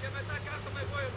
Я бы так, как мы будем.